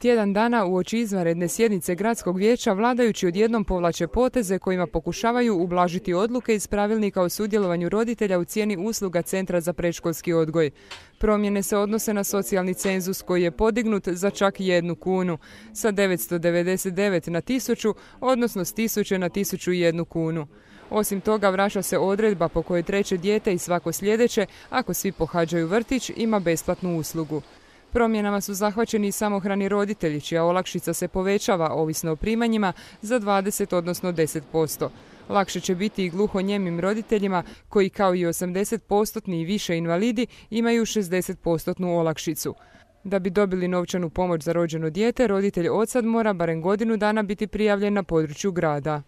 Tjedan dana u oči izvanredne sjednice gradskog vijeća vladajući odjednom povlače poteze kojima pokušavaju ublažiti odluke iz pravilnika o sudjelovanju roditelja u cijeni usluga Centra za predškolski odgoj. Promjene se odnose na socijalni cenzus koji je podignut za čak jednu kunu, sa 999 na 1000, odnosno s 1000 na 1001 kunu. Osim toga vraća se odredba po kojoj treće dijete i svako sljedeće, ako svi pohađaju vrtić, ima besplatnu uslugu. Promjenama su zahvaćeni i samohrani roditelji, čija olakšica se povećava, ovisno o primanjima, za 20 odnosno 10%. Lakše će biti i gluho-njemim roditeljima koji kao i 80% i više invalidi imaju 60% olakšicu. Da bi dobili novčanu pomoć za rođeno dijete, roditelj od sad mora barem godinu dana biti prijavljen na području grada.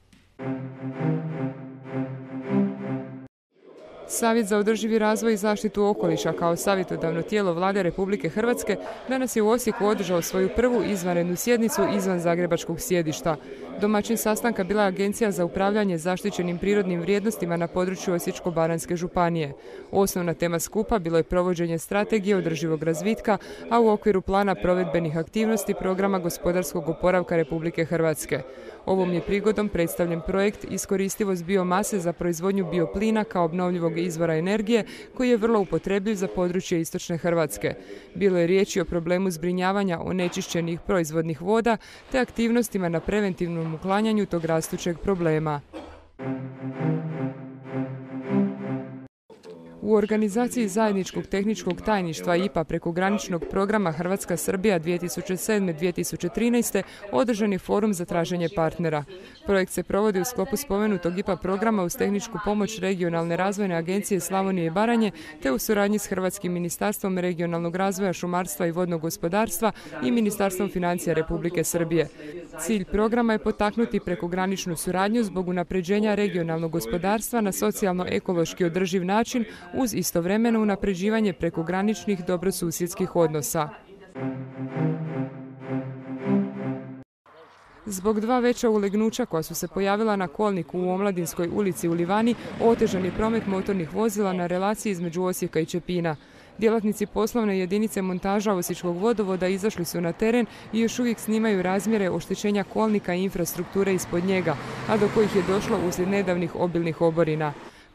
Savjet za održivi razvoj i zaštitu okoliša kao savjetodavno tijelo vlade Republike Hrvatske danas je u Osijeku održao svoju prvu izvanrednu sjednicu izvan zagrebačkog sjedišta. Domaćin sastanka bila je Agencija za upravljanje zaštićenim prirodnim vrijednostima na području Osječko-baranjske županije. Osnovna tema skupa bilo je provođenje strategije održivog razvitka, a u okviru plana provedbenih aktivnosti programa gospodarskog oporavka Republike Hrvatske. Ovom je prigodom predstavljen projekt Iskoristivost biomase za proizvodnju bioplina kao obnovljivog izvora energije koji je vrlo upotrebljiv za područje istočne Hrvatske. Bilo je riječi o problemu zbrinjavanja onečišćenih proizvodnih voda te aktivnostima na preventivnom uklanjanju tog rastućeg problema. U organizaciji zajedničkog tehničkog tajništva IPA preko graničnog programa Hrvatska-Srbija 2007-2013 održan je forum za traženje partnera. Projekt se provodi u sklopu spomenutog IPA programa uz tehničku pomoć regionalne razvojne agencije Slavonije i Baranje te u suradnji s Hrvatskim ministarstvom regionalnog razvoja, šumarstva i vodnog gospodarstva i Ministarstvom financija Republike Srbije. Cilj programa je potaknuti prekograničnu suradnju zbog unapređenja regionalnog gospodarstva na socijalno-ekološki održiv način uz istovremeno unapređivanje prekograničnih dobrosusjedskih odnosa. Zbog dva veća ulegnuća koja su se pojavila na kolniku u Omladinskoj ulici u Livani, otežan je promet motornih vozila na relaciji između Osijeka i Čepina. Djelatnici poslovne jedinice montaža Osječkog vodovoda izašli su na teren i još uvijek snimaju razmjere oštećenja kolnika i infrastrukture ispod njega, a do kojih je došlo uslijed nedavnih obilnih oborina.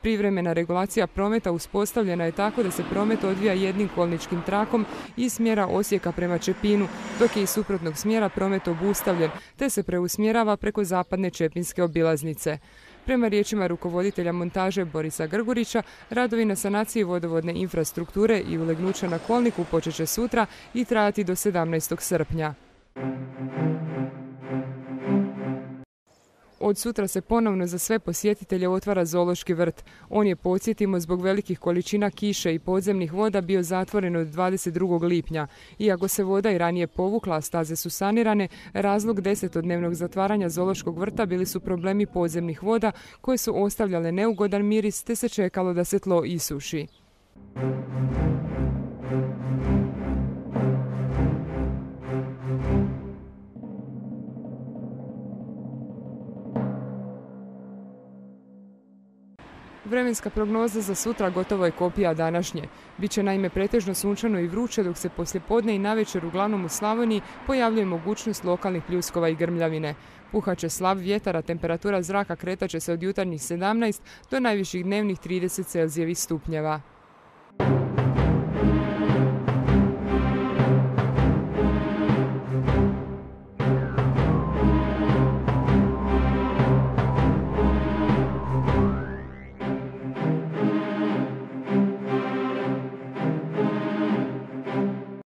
Privremena regulacija prometa uspostavljena je tako da se promet odvija jednim kolničkim trakom iz smjera Osijeka prema Čepinu, dok je iz suprotnog smjera promet obustavljen, te se preusmjerava preko zapadne Čepinske obilaznice. Prema riječima rukovoditelja montaže Borisa Grgurića, radovi na sanaciji vodovodne infrastrukture i ulegnuća na kolniku počeće sutra i trajati do 17. srpnja. Od sutra se ponovno za sve posjetitelje otvara zoološki vrt. On je, podsjetimo, zbog velikih količina kiše i podzemnih voda bio zatvoren od 22. lipnja. Iako se voda i ranije povukla, a staze su sanirane, razlog desetodnevnog zatvaranja zoološkog vrta bili su problemi podzemnih voda koje su ostavljale neugodan miris te se čekalo da se tlo isuši. Vremenska prognoza za sutra gotovo je kopija današnje. Biće naime pretežno sunčano i vruće dok se poslije podne i navečer uglavnom u Slavoniji pojavljuje mogućnost lokalnih pljuskova i grmljavine. Puhaće slav vjetara, temperatura zraka kretaće se od jutarnjih 17 do najviših dnevnih 30 Celzijevih stupnjeva.